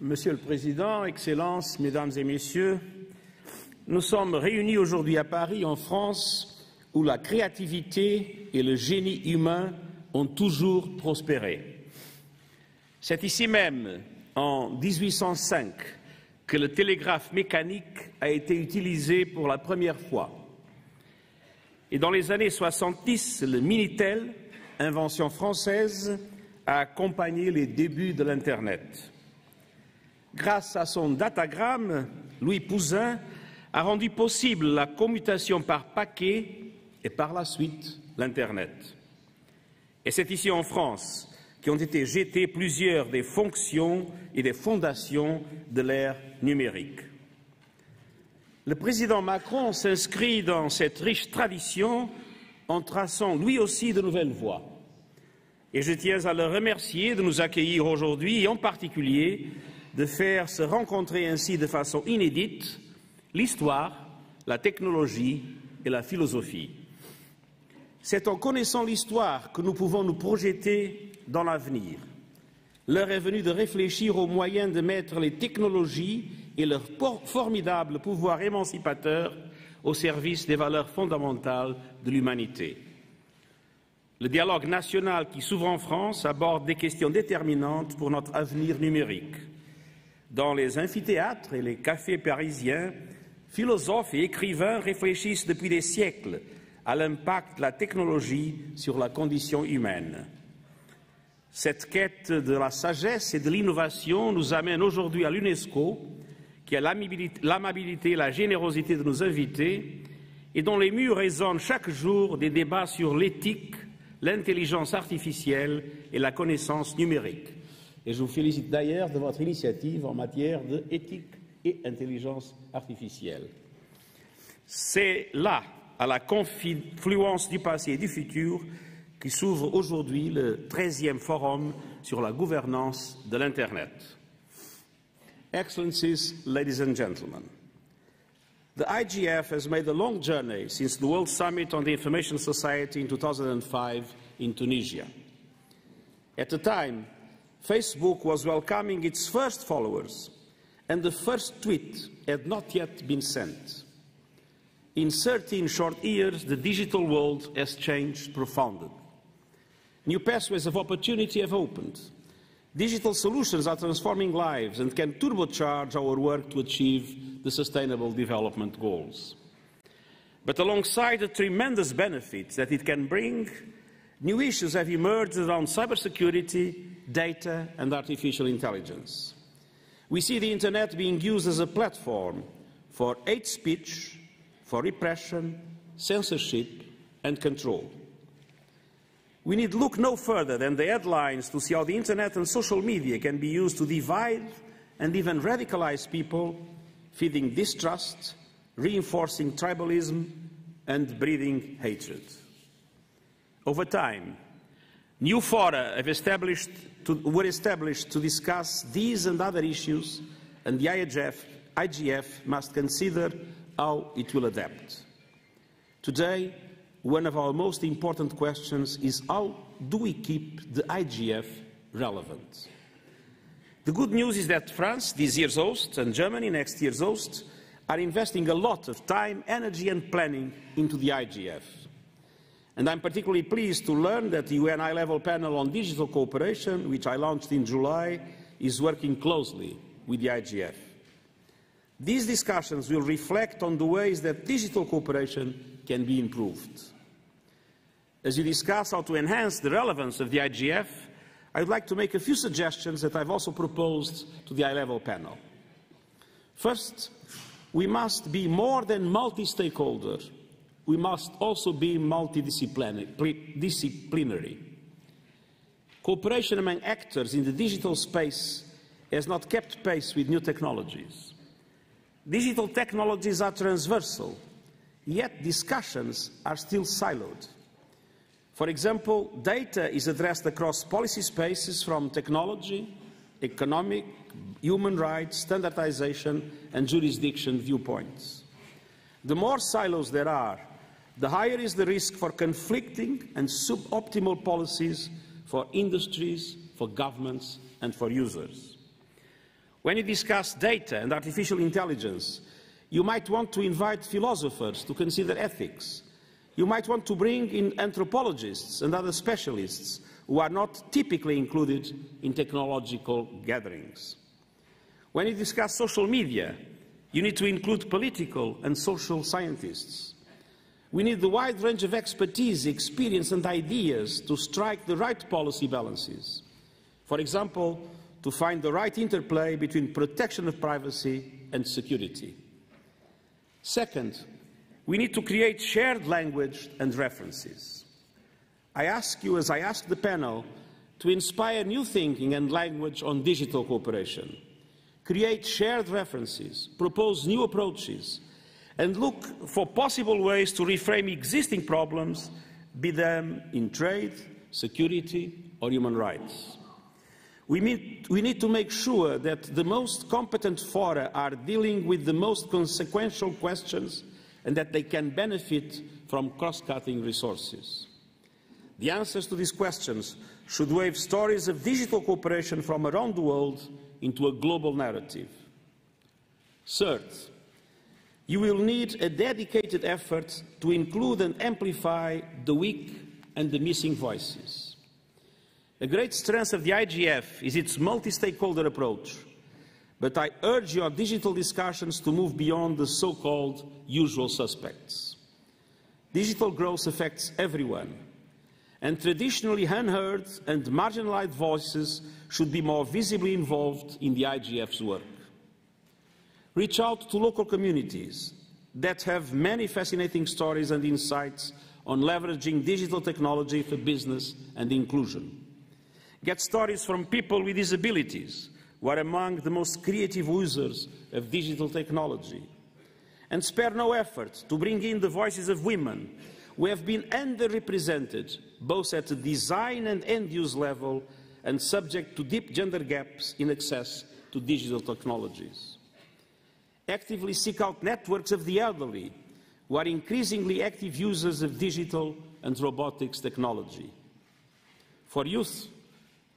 Monsieur le Président, Excellences, Mesdames et Messieurs, nous sommes réunis aujourd'hui à Paris, en France, où la créativité et le génie humain ont toujours prospéré. C'est ici même, en 1805, que le télégraphe mécanique a été utilisé pour la première fois. Et dans les années 70, le Minitel, invention française, a accompagné les débuts de l'Internet. Grâce à son datagramme, Louis Pouzin a rendu possible la commutation par paquet et par la suite l'Internet. Et c'est ici en France qu'ont été jetées plusieurs des fonctions et des fondations de l'ère numérique. Le président Macron s'inscrit dans cette riche tradition en traçant lui aussi de nouvelles voies. Et je tiens à le remercier de nous accueillir aujourd'hui et en particulier de faire se rencontrer ainsi de façon inédite l'histoire, la technologie et la philosophie. C'est en connaissant l'histoire que nous pouvons nous projeter dans l'avenir. L'heure est venue de réfléchir aux moyens de mettre les technologies et leur formidable pouvoir émancipateur au service des valeurs fondamentales de l'humanité. Le dialogue national qui s'ouvre en France aborde des questions déterminantes pour notre avenir numérique. Dans les amphithéâtres et les cafés parisiens, philosophes et écrivains réfléchissent depuis des siècles à l'impact de la technologie sur la condition humaine. Cette quête de la sagesse et de l'innovation nous amène aujourd'hui à l'UNESCO, qui a l'amabilité et la générosité de nous inviter, et dont les murs résonnent chaque jour des débats sur l'éthique, l'intelligence artificielle et la connaissance numérique. Et je vous félicite d'ailleurs de votre initiative en matière d'éthique et intelligence artificielle. C'est là, à la confluence du passé et du futur, qui s'ouvre aujourd'hui le 13e forum sur la gouvernance de l'Internet. Excellencies, ladies and gentlemen, the IGF has made a long journey since the World Summit on the Information Society in 2005 in Tunisia. At the time, Facebook was welcoming its first followers, and the first tweet had not yet been sent. In 13 short years, the digital world has changed profoundly. New pathways of opportunity have opened. Digital solutions are transforming lives and can turbocharge our work to achieve the Sustainable Development Goals. But alongside the tremendous benefits that it can bring, new issues have emerged around cybersecurity, data and artificial intelligence. We see the Internet being used as a platform for hate speech, for repression, censorship and control. We need look no further than the headlines to see how the Internet and social media can be used to divide and even radicalize people, feeding distrust, reinforcing tribalism and breeding hatred. Over time, new fora established to, were established to discuss these and other issues, and the IGF, IGF must consider how it will adapt. Today, one of our most important questions is how do we keep the IGF relevant? The good news is that France, this year's host, and Germany, next year's host, are investing a lot of time, energy and planning into the IGF. And I'm particularly pleased to learn that the UN High-Level Panel on Digital Cooperation, which I launched in July, is working closely with the IGF. These discussions will reflect on the ways that digital cooperation can be improved. As you discuss how to enhance the relevance of the IGF, I would like to make a few suggestions that I've also proposed to the high-level panel. First, we must be more than multi-stakeholder we must also be multidisciplinary. Cooperation among actors in the digital space has not kept pace with new technologies. Digital technologies are transversal, yet discussions are still siloed. For example, data is addressed across policy spaces from technology, economic, human rights, standardization, and jurisdiction viewpoints. The more silos there are, the higher is the risk for conflicting and suboptimal policies for industries, for governments, and for users. When you discuss data and artificial intelligence, you might want to invite philosophers to consider ethics. You might want to bring in anthropologists and other specialists who are not typically included in technological gatherings. When you discuss social media, you need to include political and social scientists. We need the wide range of expertise, experience, and ideas to strike the right policy balances. For example, to find the right interplay between protection of privacy and security. Second, we need to create shared language and references. I ask you, as I ask the panel, to inspire new thinking and language on digital cooperation. Create shared references, propose new approaches, and look for possible ways to reframe existing problems, be them in trade, security, or human rights. We need, we need, to make sure that the most competent fora are dealing with the most consequential questions and that they can benefit from cross-cutting resources. The answers to these questions should wave stories of digital cooperation from around the world into a global narrative. Third, you will need a dedicated effort to include and amplify the weak and the missing voices. A great strength of the IGF is its multi-stakeholder approach, but I urge your digital discussions to move beyond the so-called usual suspects. Digital growth affects everyone, and traditionally unheard and marginalized voices should be more visibly involved in the IGF's work. Reach out to local communities that have many fascinating stories and insights on leveraging digital technology for business and inclusion. Get stories from people with disabilities who are among the most creative users of digital technology. And spare no effort to bring in the voices of women who have been underrepresented both at the design and end-use level and subject to deep gender gaps in access to digital technologies. Actively seek out networks of the elderly who are increasingly active users of digital and robotics technology. For youth,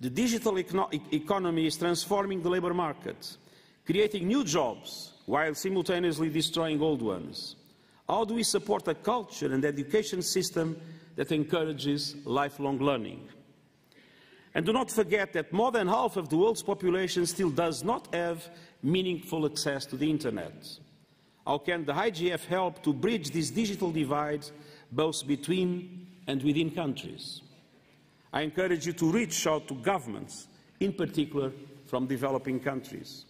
the digital econo economy is transforming the labour market, creating new jobs while simultaneously destroying old ones. How do we support a culture and education system that encourages lifelong learning? And do not forget that more than half of the world's population still does not have meaningful access to the internet. How can the IGF help to bridge this digital divide both between and within countries? I encourage you to reach out to governments, in particular from developing countries.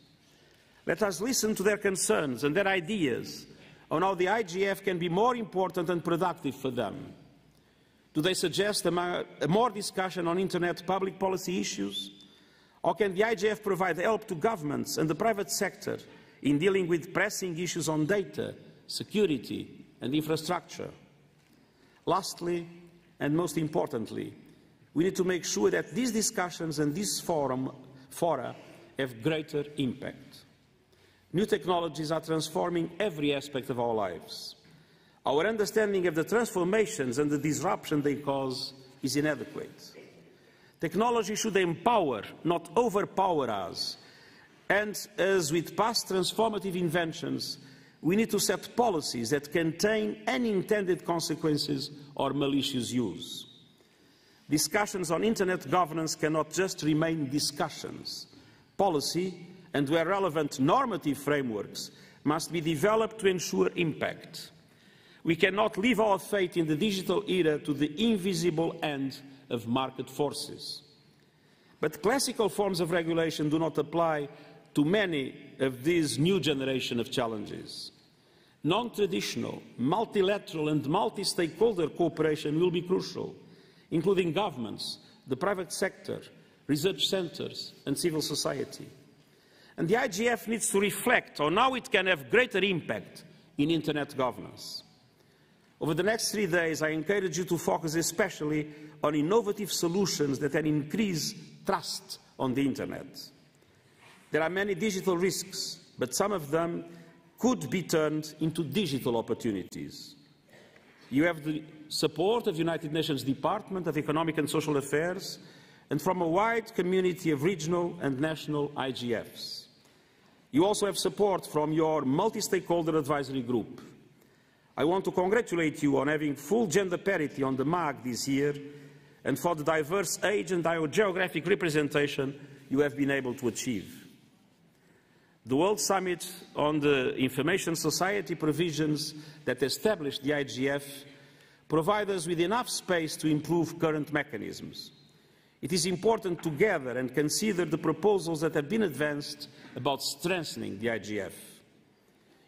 Let us listen to their concerns and their ideas on how the IGF can be more important and productive for them. Do they suggest a more discussion on internet public policy issues? Or can the IGF provide help to governments and the private sector in dealing with pressing issues on data, security and infrastructure? Lastly, and most importantly, we need to make sure that these discussions and this forum, fora have greater impact. New technologies are transforming every aspect of our lives. Our understanding of the transformations and the disruption they cause is inadequate. Technology should empower, not overpower us. And as with past transformative inventions, we need to set policies that contain unintended consequences or malicious use. Discussions on internet governance cannot just remain discussions. Policy and where relevant normative frameworks must be developed to ensure impact. We cannot leave our fate in the digital era to the invisible hand of market forces. But classical forms of regulation do not apply to many of these new generation of challenges. Non-traditional, multilateral and multi-stakeholder cooperation will be crucial, including governments, the private sector, research centres and civil society. And the IGF needs to reflect on how it can have greater impact in internet governance. Over the next three days, I encourage you to focus especially on innovative solutions that can increase trust on the internet. There are many digital risks, but some of them could be turned into digital opportunities. You have the support of United Nations Department of Economic and Social Affairs and from a wide community of regional and national IGFs. You also have support from your multi-stakeholder advisory group. I want to congratulate you on having full gender parity on the MAG this year and for the diverse age and geographic representation you have been able to achieve. The World Summit on the Information Society provisions that established the IGF provide us with enough space to improve current mechanisms. It is important to gather and consider the proposals that have been advanced about strengthening the IGF.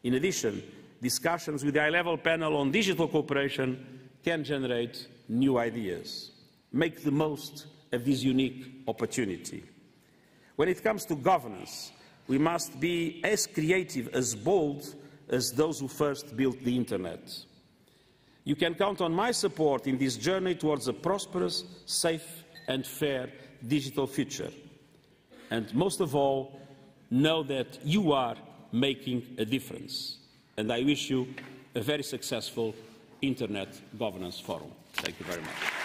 In addition, discussions with the high-level panel on digital cooperation can generate new ideas. Make the most of this unique opportunity. When it comes to governance, we must be as creative, as bold as those who first built the Internet. You can count on my support in this journey towards a prosperous, safe and fair digital future. And most of all, know that you are making a difference. And I wish you a very successful Internet Governance Forum. Thank you very much.